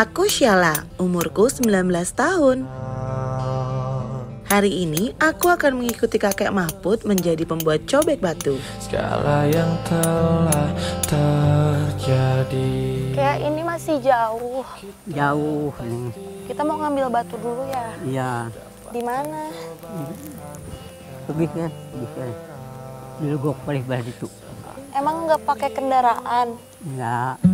Aku Syala, umurku 19 tahun. Hari ini aku akan mengikuti kakek Mahpud menjadi pembuat cobek batu. Segala yang telah terjadi Kayak ini masih jauh. Jauh nih. Kita mau ngambil batu dulu ya. Iya, Di mana? lebih kan, bisa. Dulu gue paling itu. Emang nggak pakai kendaraan? Enggak.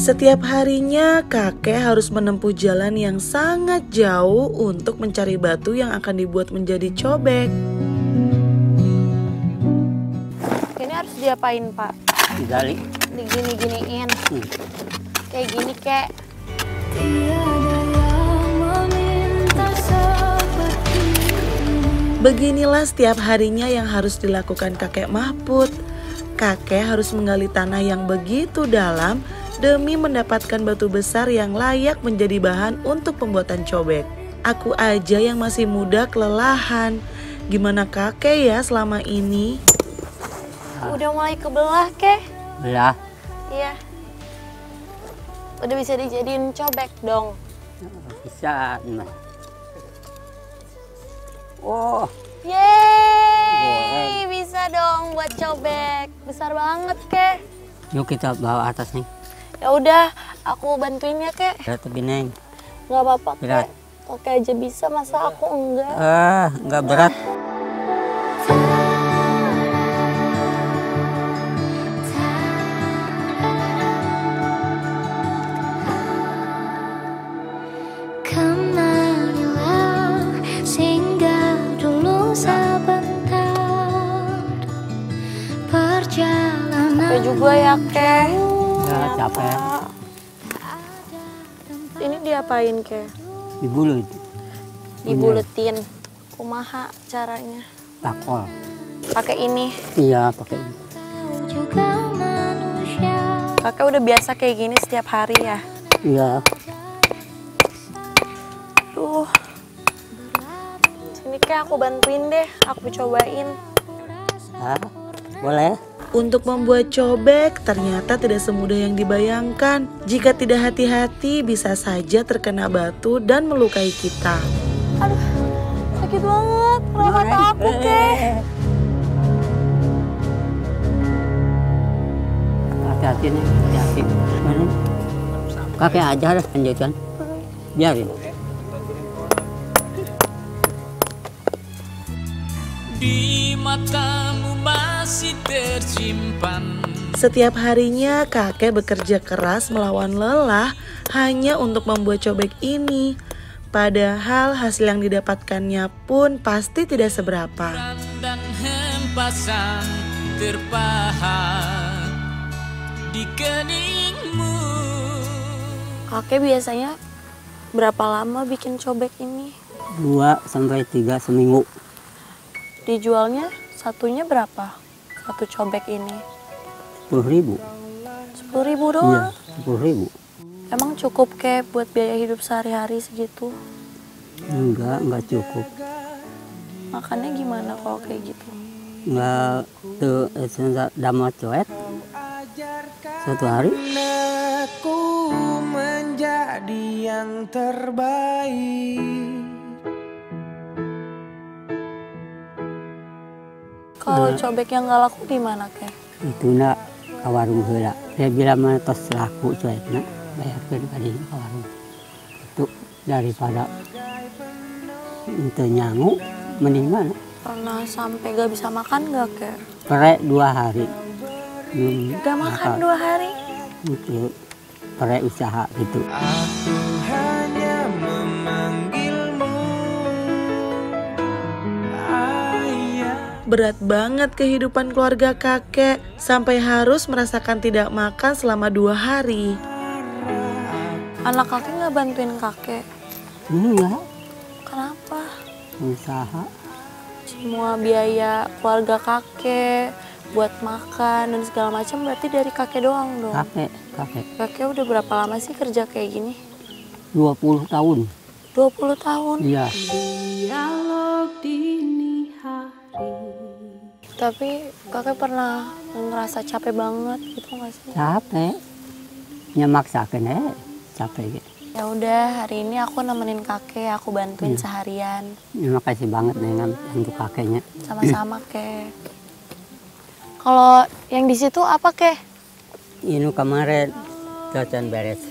Setiap harinya kakek harus menempuh jalan yang sangat jauh untuk mencari batu yang akan dibuat menjadi cobek. Ini harus diapain pak? Digali. Digini-giniin. Hmm. Kayak gini kek. Beginilah setiap harinya yang harus dilakukan kakek Mahpud. Kakek harus menggali tanah yang begitu dalam demi mendapatkan batu besar yang layak menjadi bahan untuk pembuatan cobek. Aku aja yang masih muda kelelahan. Gimana kakek ya selama ini? Udah mulai kebelah kek. Belah. Iya. Udah bisa dijadiin cobek dong. Bisa. Nah. Oh, Yeay, bisa dong buat cobek. Besar banget kek. yuk kita bawa atas nih. Ya udah, aku bantuin ya kek. Berat tapi neng. Nggak apa-apa Berat. kek. Oke aja bisa, masa aku enggak? Ah, enggak berat. Capek juga ya kek. Ya, capek. Ini diapain kek? Di bulu itu. Dibuletin. Kumaha caranya? Takol. Pakai ini. Iya, pakai ini. Kakek udah biasa kayak gini setiap hari ya. Iya. Duh. Sini kek aku bantuin deh. Aku cobain. Ah, boleh? Untuk membuat cobek ternyata tidak semudah yang dibayangkan. Jika tidak hati-hati bisa saja terkena batu dan melukai kita. Aduh, sakit banget. Kenapa mata aku kek? Hati-hati nih, hati-hati. Kakek aja lah lanjutkan. Biarin. Di matamu masih tersimpan Setiap harinya kakek bekerja keras melawan lelah hanya untuk membuat cobek ini. Padahal hasil yang didapatkannya pun pasti tidak seberapa. dan hempasan terpahat di keningmu Kakek biasanya berapa lama bikin cobek ini? Dua sampai tiga seminggu. Dijualnya satunya berapa? Satu cobek ini? Sepuluh ribu. Sepuluh ribu Iya, doang. sepuluh ribu. Emang cukup kek buat biaya hidup sehari-hari segitu? Enggak, enggak cukup. Makannya gimana kalau kayak gitu? Enggak tuh eh, damat coet. Satu hari Aku menjadi yang terbaik Kalau cobek yang nggak laku gimana kek? itu nak ke warung heula. Dia bilang mana tos laku coet nak bayarkan kali ke warung. Itu daripada itu nyangu mending mana? Pernah sampai gak bisa makan gak kek? Perek dua hari. Belum Gak makan dua hari? Itu perek usaha gitu. Aku Berat banget kehidupan keluarga kakek sampai harus merasakan tidak makan selama dua hari. Anak kakek nggak bantuin kakek? Enggak, Kenapa? usaha. Semua biaya keluarga kakek buat makan dan segala macam berarti dari kakek doang dong. Kakek, kakek. Kakek udah berapa lama sih kerja kayak gini? 20 tahun. 20 tahun. Iya. Tapi kakek pernah ngerasa capek banget gitu gak sih? Capek. nya maksakeun eh capek ge. Ya udah, hari ini aku nemenin kakek, aku bantuin seharian. Terima kasih banget Neng untuk kakeknya. Sama-sama, Kek. Kalau yang di situ apa, Kek? Ini kemarin dosen beres.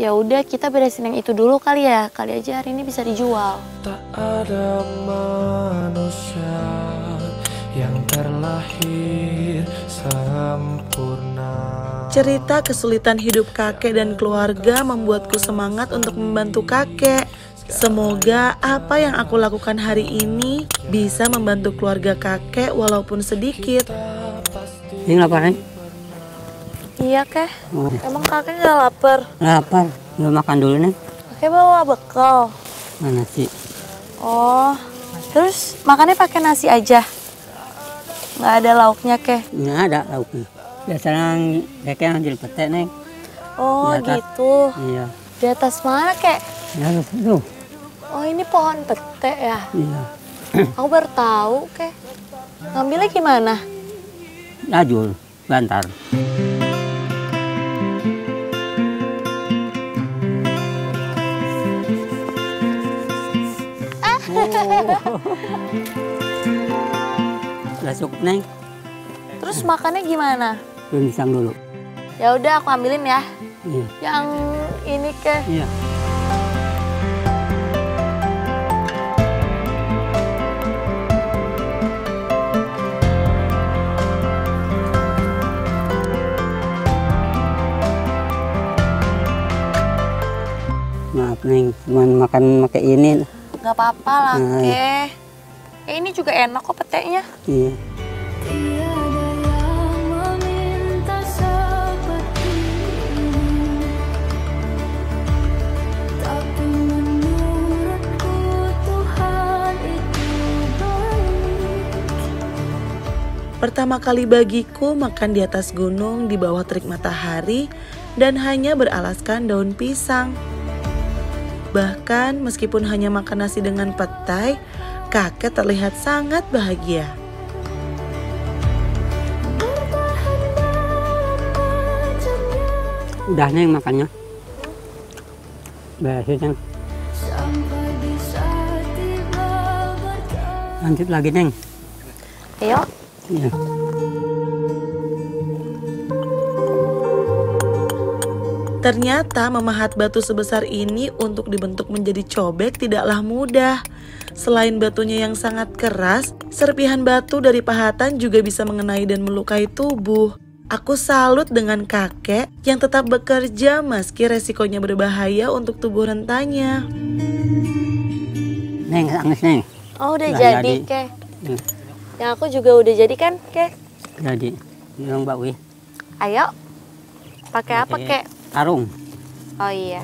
Ya udah, kita beresin yang itu dulu kali ya. Kali aja hari ini bisa dijual. Tak ada manusia yang terlahir sempurna. Cerita kesulitan hidup kakek dan keluarga membuatku semangat untuk membantu kakek. Semoga apa yang aku lakukan hari ini bisa membantu keluarga kakek walaupun sedikit. Ini lapar Neng? Iya, Kek. Oh, Emang kakek nggak lapar? lapar. Lu makan dulu Neng. Kakek bawa bekal. Mana sih? Oh, terus makannya pakai nasi aja? Nggak ada lauknya, Kek? Nggak ada lauknya. Biasanya yang jadi pete Neng. Oh, Di atas. gitu. Iya. Di atas mana, Kek? Ya lu, lu. Oh, ini pohon pete ya? Iya. Aku baru tahu, Kek. Ngambilnya gimana? Lajul, bantar. Udah cukup Neng, Terus makannya gimana? belum pisang dulu. Ya udah, aku ambilin ya. Iya. Yang ini, Kek. Iya. Maaf Neng, cuma makan pakai ini. Gak apa-apa lah, Hmm. Kek. Eh, ini juga enak kok petenya. Iya. Pertama kali bagiku makan di atas gunung di bawah terik matahari dan hanya beralaskan daun pisang. Bahkan meskipun hanya makan nasi dengan petai, kakek terlihat sangat bahagia. Udah Neng makannya. Bertemu Lanjut lagi Neng. Ayo. Iya. Ternyata memahat batu sebesar ini untuk dibentuk menjadi cobek tidaklah mudah. Selain batunya yang sangat keras, serpihan batu dari pahatan juga bisa mengenai dan melukai tubuh. Aku salut dengan kakek yang tetap bekerja meski resikonya berbahaya untuk tubuh rentanya. Neng, angis Neng. Oh, udah Udah jadi, jadi. Kek. Hmm, Yang aku juga udah jadi kan, Kek? Jadi, bilang Mbak Wi. Ayo. Pakai apa, Kek? Karung. Oh iya.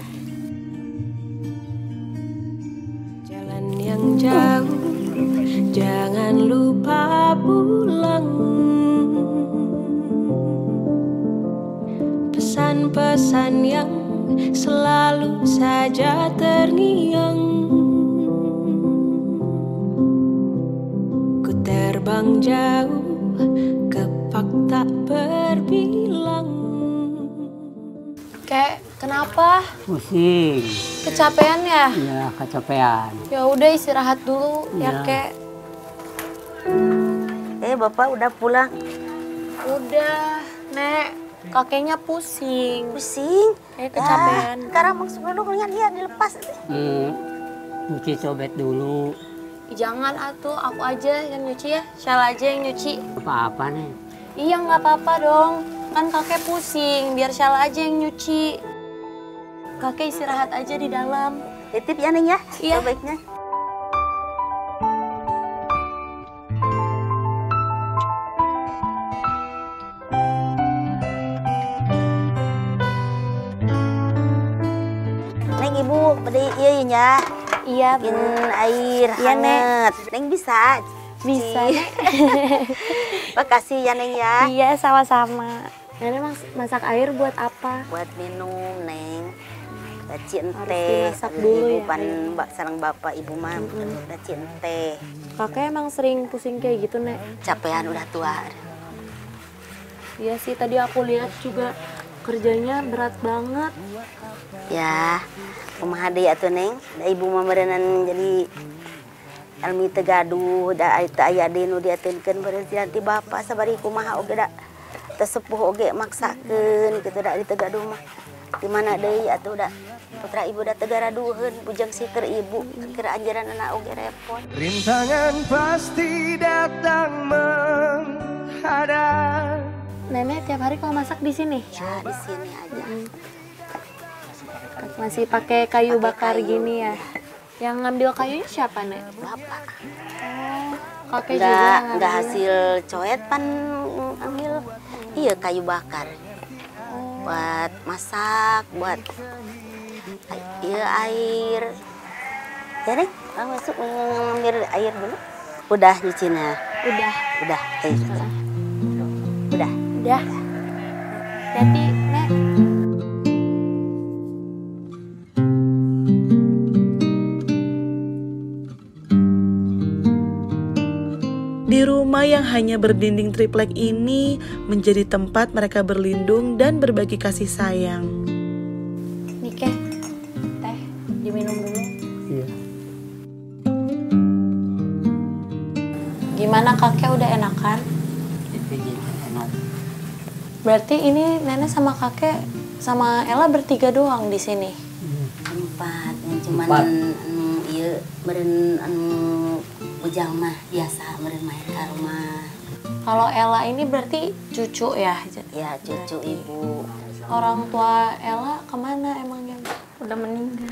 Jalan yang jauh, jangan lupa pulang. Pesan-pesan yang selalu saja terngiang. Ku terbang jauh, kepak tak berbilang. Kek, kenapa? Pusing. Kecapean ya? Ya, kecapean. Ya udah istirahat dulu Ya. ya, Kek. Eh, Bapak udah pulang. Udah, Nek. Kakeknya pusing. Pusing. Kayak kecapean. Ya, sekarang maksud dulu kan dia dilepas. Hmm, cuci sobet dulu. Jangan atuh, aku aja yang nyuci ya. Syal aja yang nyuci. Apa-apa nih. Iya nggak apa-apa dong. Kan kakek pusing, biar Syal aja yang nyuci. Kakek istirahat aja di dalam. Titip ya, Neng ya. Iya. Baiknya. Neng ibu, beri iya ya. Iya, Bikin air Iya, hangat. Neng bisa. Bisa. Makasih ya, Neng ya. Iya, sama-sama. Nenek mas- masak air buat apa? Buat minum, Neng. Harus ente. dulu ibu ya, pan mbak sarang bapak ibu mah daci ente. Kakek emang sering pusing kayak gitu, Nek. Capean udah tua. Iya sih, tadi aku lihat juga kerjanya berat banget. Ya, kumaha deui atuh Neng. Da ibu mah berenang jadi Elmi tegaduh, da itu aya deui nu diateunkeun beureun nanti bapak sabari kumaha oge da tesepuh oge maksakeun gitu da ditegaduh mah. Di mana deui atuh da putra ibu da tegaraduheun bujang sikeun ibu kira anjeran anak oge repot. Rintangan pasti datang menghadang Nenek tiap hari kalau masak di sini. Ya di sini aja. Masih pakai kayu Pakai bakar kayu. gini ya. Yang ngambil kayunya siapa, Nek? Bapak. Kakek enggak ngambil. hasil coet pan ambil iya kayu bakar. Buat masak, buat iya air. Ya nih, Bang masuk ngambil air dulu. Udah nyucinya. Udah, Udah, air. Udah. udah. Nek. Yang hanya berdinding triplek ini menjadi tempat mereka berlindung dan berbagi kasih sayang. Nike, teh diminum dulu. Iya. Gimana kakek udah enakan? Enak. Berarti ini nenek sama kakek sama Ella bertiga doang di sini. Empat, yang cuman Empat. anu iya meren anu bujang mah biasa meren main ke rumah. Kalau Ella ini berarti cucu ya? Ya cucu ibu. Orang tua Ella ke mana emangnya? Udah meninggal.